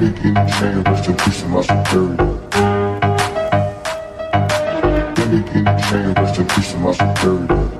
Panic in the and pushing my superior. Panic in trance and pushing my superior.